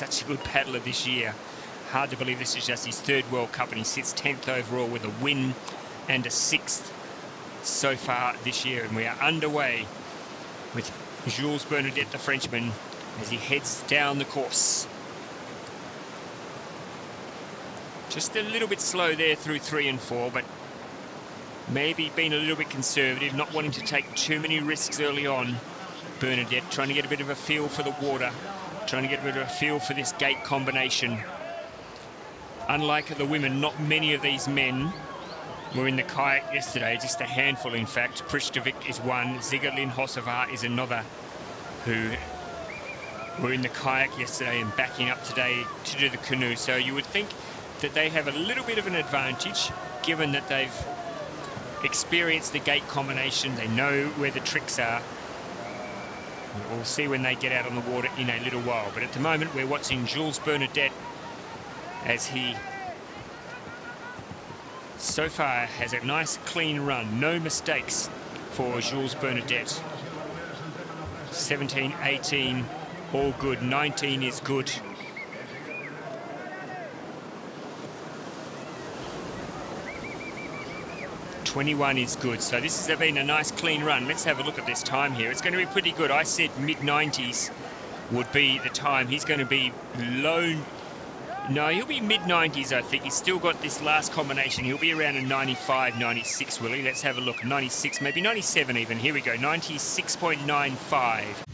such a good paddler this year. Hard to believe this is just his third World Cup and he sits 10th overall with a win and a sixth so far this year. And we are underway with Jules Bernardet, the Frenchman, as he heads down the course. Just a little bit slow there through three and four, but maybe being a little bit conservative, not wanting to take too many risks early on. Bernardet trying to get a bit of a feel for the water, trying to get bit of a feel for this gate combination. Unlike the women, not many of these men were in the kayak yesterday, just a handful in fact. Pristovic is one, Ziga Lin Hocevar is another who were in the kayak yesterday and backing up today to do the canoe. So you would think that they have a little bit of an advantage given that they've experienced the gate combination, they know where the tricks are. We'll see when they get out on the water in a little while. But at the moment, we're watching Jules Bernardet as he so far has a nice clean run. No mistakes for Jules Bernardet. 17, 18, all good. 19 is good. Twenty-one is good. So this has been a nice clean run. Let's have a look at this time here. It's going to be pretty good. I said mid-90s would be the time. He's going to be low no, he'll be mid-90s, I think. He's still got this last combination. He'll be around a 95, 96, will he? Let's have a look. 96, maybe 97 even. Here we go, 96.95.